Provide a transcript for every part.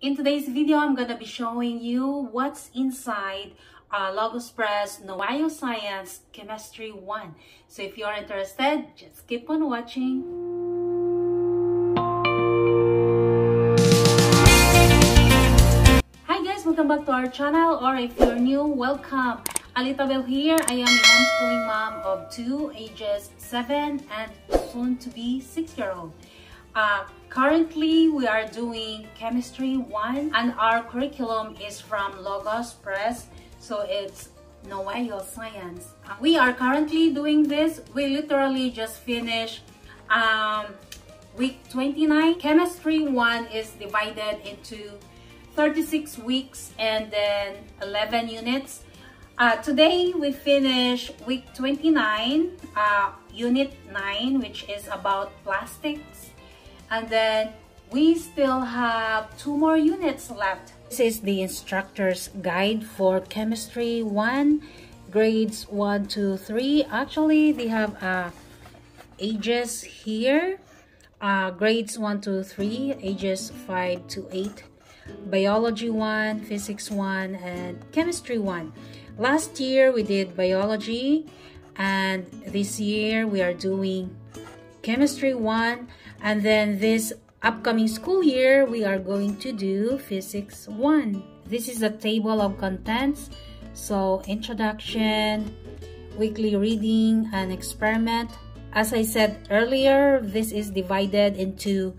In today's video, I'm gonna be showing you what's inside uh, Logos Press Noeo Science Chemistry 1. So if you're interested, just keep on watching. Hi guys, welcome back to our channel or if you're new, welcome. Alitabel here. I am a homeschooling mom of two, ages 7 and soon to be 6-year-old. Uh, currently, we are doing Chemistry 1 and our curriculum is from Logos Press. So it's Noeo Science. We are currently doing this. We literally just finished um, week 29. Chemistry 1 is divided into 36 weeks and then 11 units. Uh, today we finish week 29, uh, unit 9, which is about plastics. And then we still have two more units left. This is the instructor's guide for chemistry 1, grades 1 to 3. Actually, they have uh, ages here. Uh, grades 1 to 3, ages 5 to 8. Biology 1, Physics 1, and Chemistry 1. Last year we did Biology and this year we are doing Chemistry 1 and then this upcoming school year we are going to do Physics 1. This is a table of contents. So introduction, weekly reading, and experiment. As I said earlier, this is divided into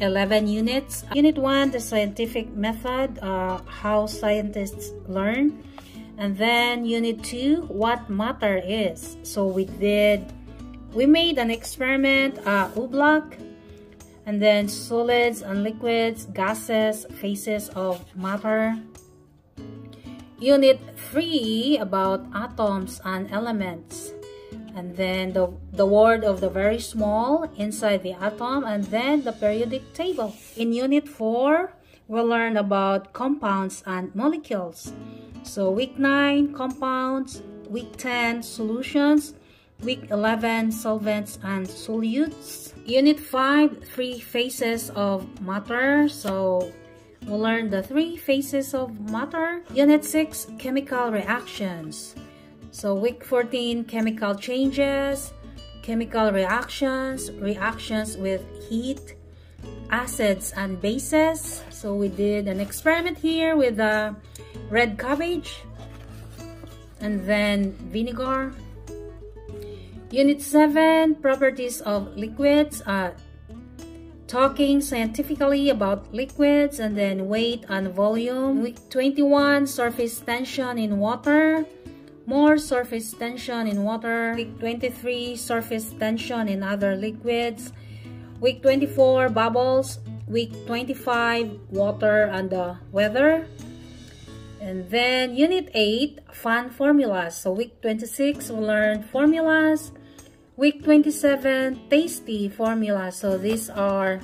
11 units. Unit 1, the scientific method, uh, how scientists learn. And then unit 2, what matter is. So we did, we made an experiment, uh, oobleck, and then solids and liquids, gases, phases of matter. Unit 3, about atoms and elements and then the, the word of the very small inside the atom, and then the periodic table. In Unit 4, we'll learn about compounds and molecules. So week 9, compounds, week 10, solutions, week 11, solvents and solutes. Unit 5, three phases of matter. So we'll learn the three phases of matter. Unit 6, chemical reactions. So week 14, chemical changes, chemical reactions, reactions with heat, acids and bases. So we did an experiment here with the red cabbage and then vinegar. Unit 7, properties of liquids. Uh, talking scientifically about liquids and then weight and volume. Week 21, surface tension in water more surface tension in water. Week 23, surface tension in other liquids. Week 24, bubbles. Week 25, water and the weather. And then Unit 8, fun formulas. So week 26, we learned formulas. Week 27, tasty formulas. So these are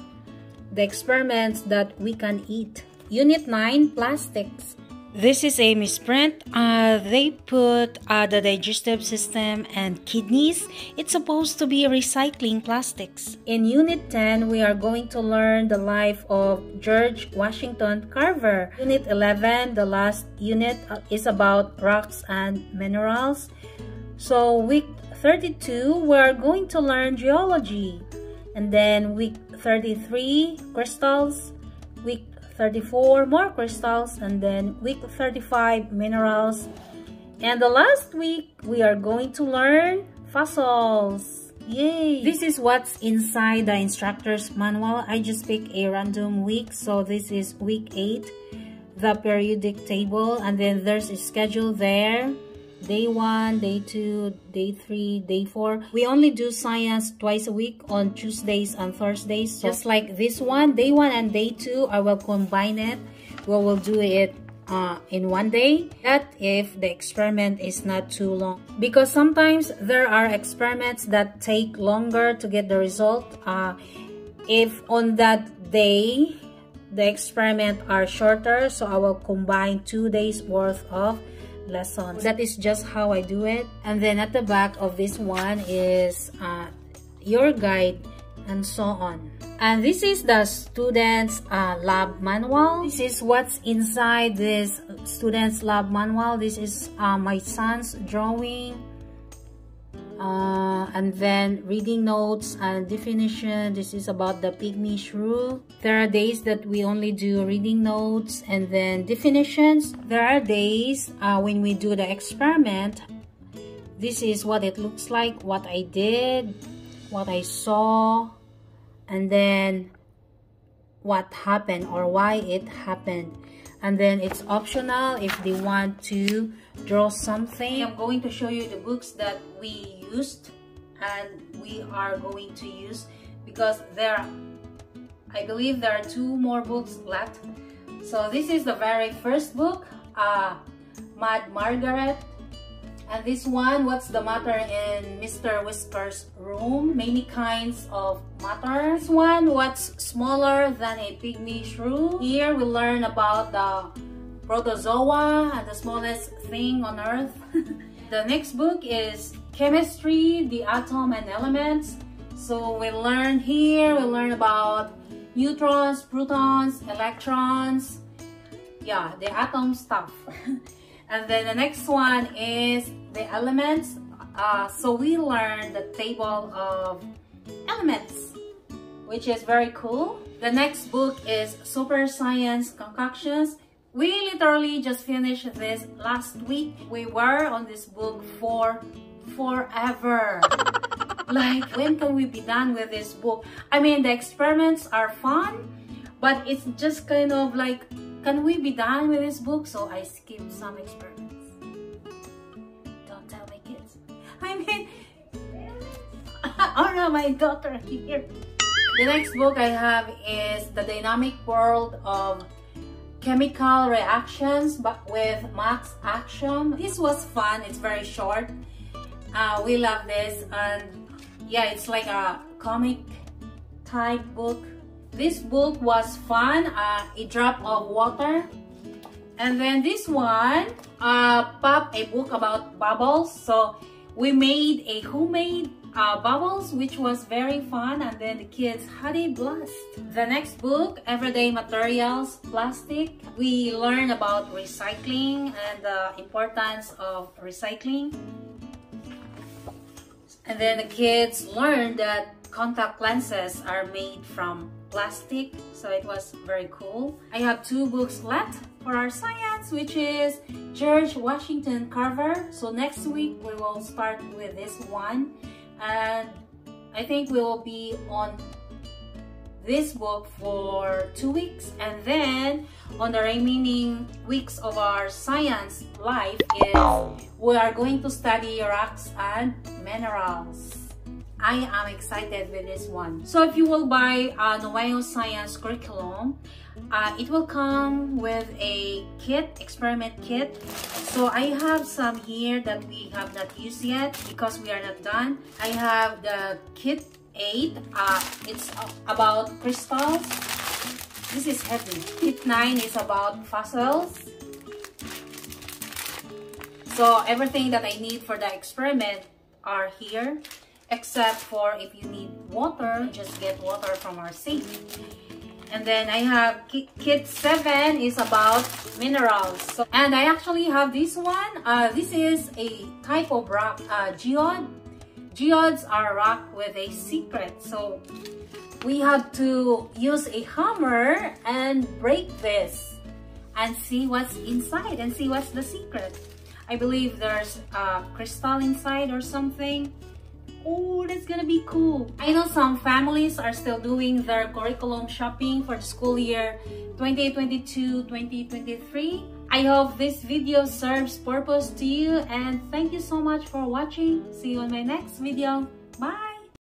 the experiments that we can eat. Unit 9, plastics. This is a misprint. Uh, they put uh, the digestive system and kidneys. It's supposed to be recycling plastics. In Unit 10, we are going to learn the life of George Washington Carver. Unit 11, the last unit, uh, is about rocks and minerals. So week 32, we're going to learn geology. And then week 33, crystals. Week 34 more crystals and then week 35 minerals. And the last week we are going to learn fossils. Yay! This is what's inside the instructor's manual. I just picked a random week so this is week 8 the periodic table and then there's a schedule there day one, day two, day three, day four. We only do science twice a week on Tuesdays and Thursdays. So just like this one, day one and day two, I will combine it. We will do it uh, in one day. That if the experiment is not too long. Because sometimes there are experiments that take longer to get the result. Uh, if on that day, the experiment are shorter, so I will combine two days worth of lessons. That is just how I do it. And then at the back of this one is uh, your guide and so on. And this is the student's uh, lab manual. This is what's inside this student's lab manual. This is uh, my son's drawing. Uh, and then reading notes and definition. This is about the pygmy shrew. There are days that we only do reading notes and then definitions. There are days uh, when we do the experiment. This is what it looks like, what I did, what I saw, and then what happened or why it happened and then it's optional if they want to draw something. I'm going to show you the books that we used and we are going to use because there i believe there are two more books left. So this is the very first book uh mad margaret and this one, what's the matter in Mr. Whisker's room? Many kinds of matter. This one, what's smaller than a pygmy shrew? Here we learn about the protozoa and the smallest thing on earth. the next book is Chemistry, the Atom and Elements. So we learn here, we learn about neutrons, protons, electrons, yeah, the atom stuff. And then the next one is the elements. Uh, so we learned the table of elements, which is very cool. The next book is Super Science Concoctions. We literally just finished this last week. We were on this book for forever. like, when can we be done with this book? I mean, the experiments are fun, but it's just kind of like can we be done with this book? So I skipped some experiments. Don't tell my kids. I mean, oh no, my daughter here. The next book I have is The Dynamic World of Chemical Reactions but with Max Axiom. This was fun. It's very short. Uh, we love this and yeah, it's like a comic type book this book was fun, uh, A Drop of Water. And then this one, uh, Pop, a book about bubbles. So we made a homemade uh, bubbles, which was very fun. And then the kids had a blast. The next book, Everyday Materials, Plastic. We learn about recycling and the importance of recycling. And then the kids learned that contact lenses are made from plastic so it was very cool. I have two books left for our science which is george washington carver. So next week we will start with this one. And i think we will be on this book for two weeks. And then on the remaining weeks of our science life is we are going to study rocks and minerals I am excited with this one. So if you will buy a Noeo Science curriculum, uh, it will come with a kit, experiment kit. So I have some here that we have not used yet because we are not done. I have the kit 8. Uh, it's about crystals. This is heavy. Kit 9 is about fossils. So everything that I need for the experiment are here except for if you need water, just get water from our sink. And then I have kit 7 is about minerals. So, and I actually have this one. Uh, this is a type of rock, uh, geode. Geodes are rock with a secret. So we have to use a hammer and break this and see what's inside and see what's the secret. I believe there's a crystal inside or something. Oh, that's gonna be cool. I know some families are still doing their curriculum shopping for the school year 2022-2023. I hope this video serves purpose to you and thank you so much for watching. See you on my next video. Bye!